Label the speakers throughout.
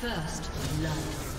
Speaker 1: First blood.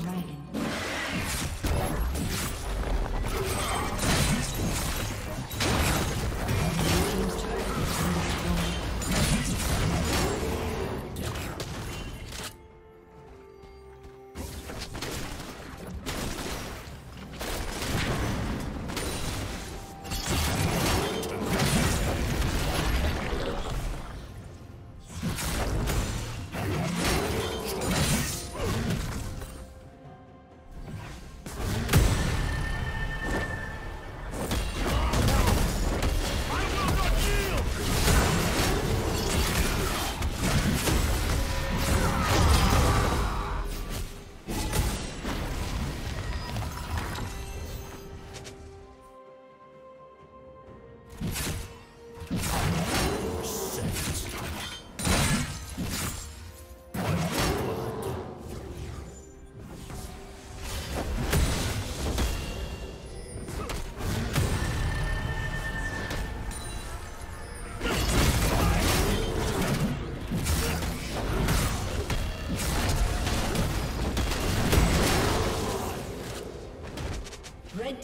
Speaker 1: Dragon.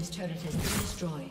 Speaker 1: Team's turret has been destroyed.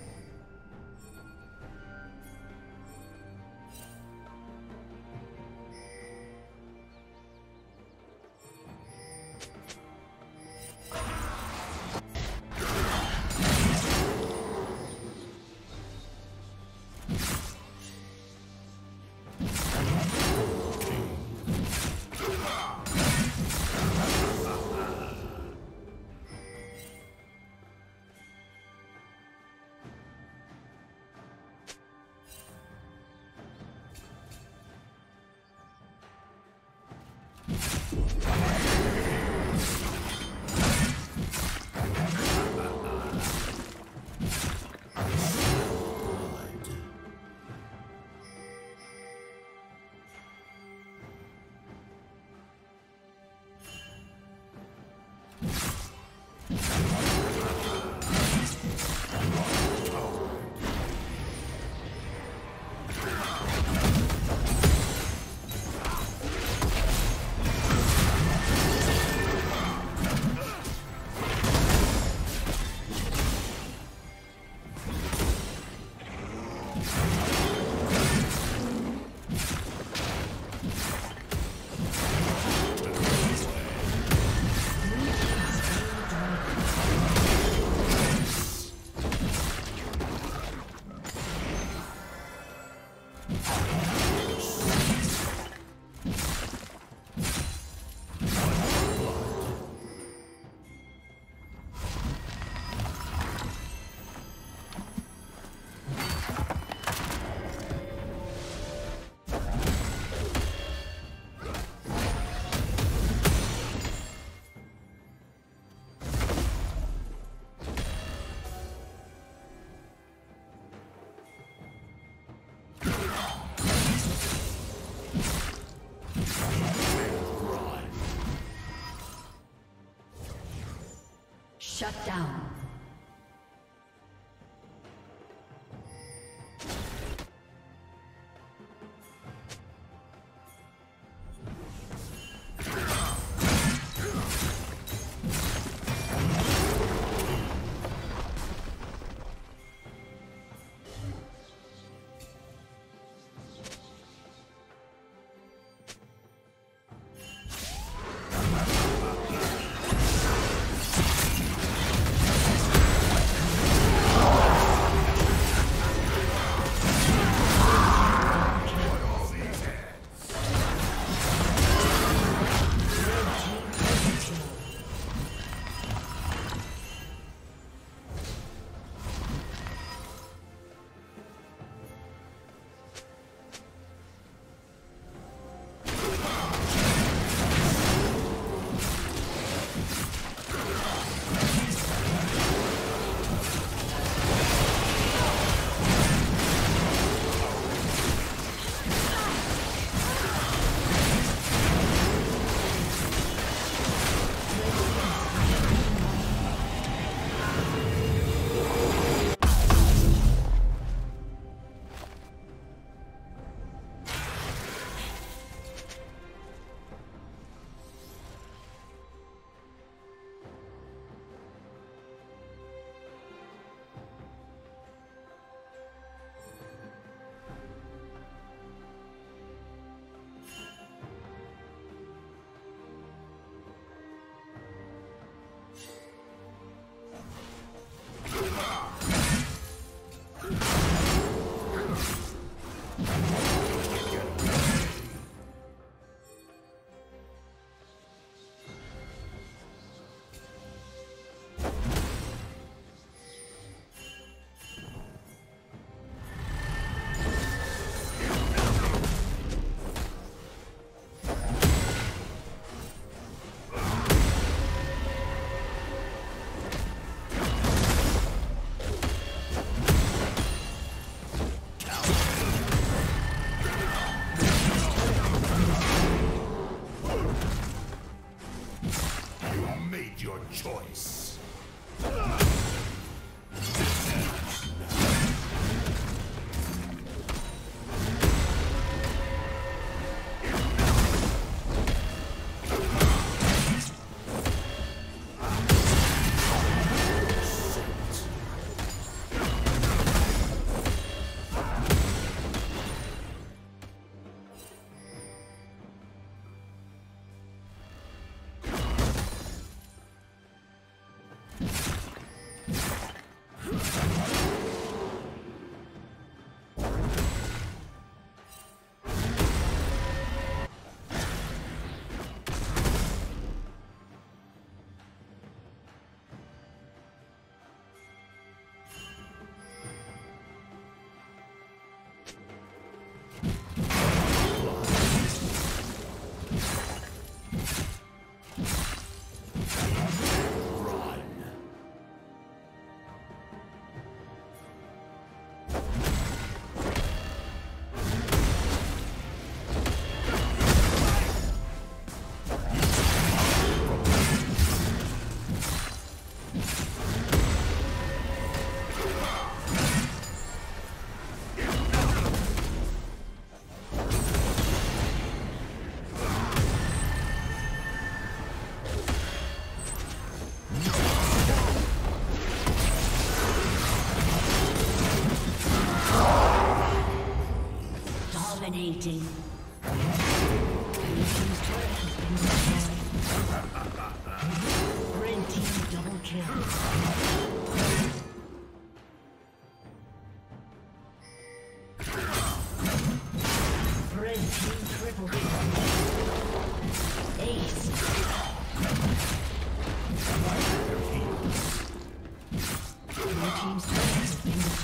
Speaker 1: Shut down.